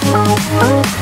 Oh.